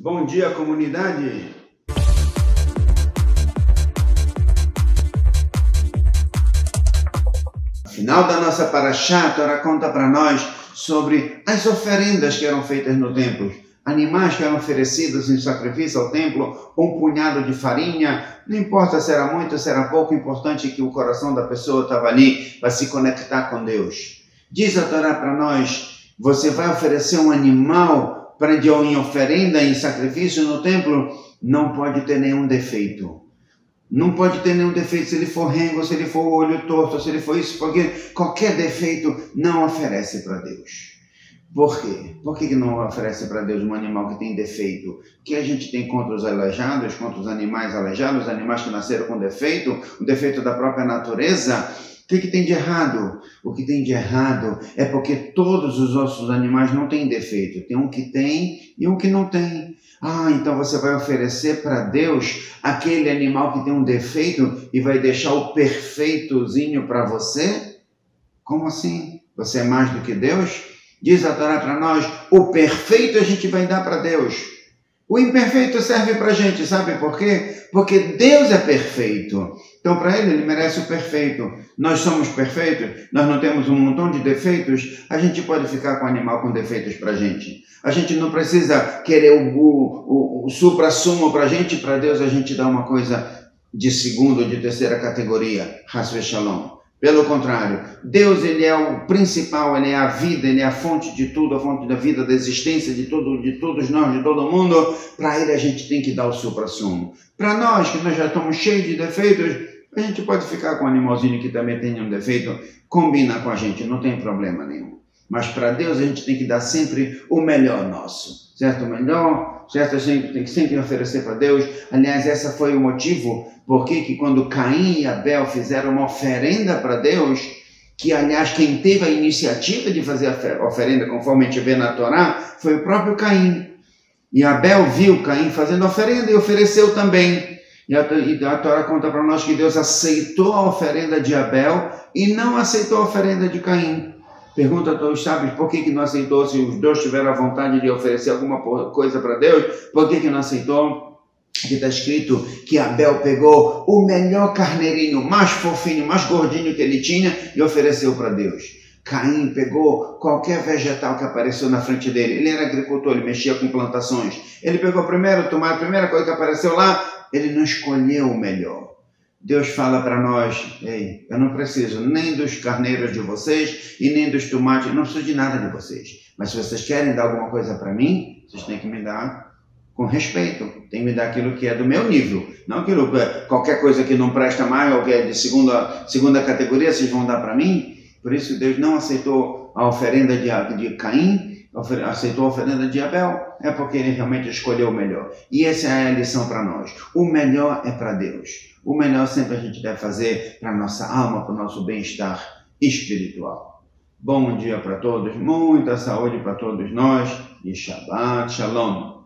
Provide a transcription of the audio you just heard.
Bom dia, comunidade! Final da nossa paraxá, a Torá conta para nós sobre as oferendas que eram feitas no templo. Animais que eram oferecidos em sacrifício ao templo, um punhado de farinha, não importa se era muito ou se era pouco, importante que o coração da pessoa estava ali para se conectar com Deus. Diz a Torá para nós: você vai oferecer um animal para em oferenda, em sacrifício no templo, não pode ter nenhum defeito. Não pode ter nenhum defeito se ele for rengo, se ele for olho torto, se ele for isso, porque qualquer defeito não oferece para Deus. Por quê? Por que não oferece para Deus um animal que tem defeito? O que a gente tem contra os aleijados, contra os animais aleijados, os animais que nasceram com defeito, o defeito da própria natureza? O que, que tem de errado? O que tem de errado é porque todos os ossos animais não têm defeito. Tem um que tem e um que não tem. Ah, então você vai oferecer para Deus aquele animal que tem um defeito e vai deixar o perfeitozinho para você? Como assim? Você é mais do que Deus? Diz a Torá para nós: o perfeito a gente vai dar para Deus. O imperfeito serve para a gente, sabe por quê? Porque Deus é perfeito. Então, para Ele, Ele merece o perfeito. Nós somos perfeitos, nós não temos um montão de defeitos, a gente pode ficar com o animal com defeitos para a gente. A gente não precisa querer o, o, o supra-sumo para a gente, para Deus a gente dá uma coisa de segunda ou de terceira categoria. Hasve Shalom. Pelo contrário, Deus ele é o principal, ele é a vida, ele é a fonte de tudo, a fonte da vida, da existência de, todo, de todos nós, de todo mundo. Para ele a gente tem que dar o supra-sumo. Para nós, que nós já estamos cheios de defeitos, a gente pode ficar com um animalzinho que também tem um defeito, combina com a gente, não tem problema nenhum. Mas para Deus a gente tem que dar sempre o melhor nosso, certo? O melhor, certo? A gente tem que sempre oferecer para Deus. Aliás, esse foi o motivo por que quando Caim e Abel fizeram uma oferenda para Deus, que aliás quem teve a iniciativa de fazer a oferenda, conforme a gente vê na Torá, foi o próprio Caim. E Abel viu Caim fazendo oferenda e ofereceu também. E a, e a Torá conta para nós que Deus aceitou a oferenda de Abel e não aceitou a oferenda de Caim. Pergunta todos sábios por que, que não aceitou, se os dois tiveram a vontade de oferecer alguma coisa para Deus, por que, que não aceitou? Aqui está escrito que Abel pegou o melhor carneirinho, mais fofinho, mais gordinho que ele tinha e ofereceu para Deus. Caim pegou qualquer vegetal que apareceu na frente dele. Ele era agricultor, ele mexia com plantações. Ele pegou primeiro tomate, a primeira coisa que apareceu lá, ele não escolheu o melhor. Deus fala para nós: Ei, eu não preciso nem dos carneiros de vocês e nem dos tomates, eu não preciso de nada de vocês. Mas se vocês querem dar alguma coisa para mim, vocês têm que me dar com respeito. Tem que me dar aquilo que é do meu nível. Não aquilo, qualquer coisa que não presta mais ou que é de segunda, segunda categoria, vocês vão dar para mim. Por isso Deus não aceitou a oferenda de, de Caim, aceitou a oferenda de Abel, é porque ele realmente escolheu o melhor. E essa é a lição para nós. O melhor é para Deus. O melhor sempre a gente deve fazer para nossa alma, para o nosso bem-estar espiritual. Bom dia para todos, muita saúde para todos nós e Shabbat Shalom.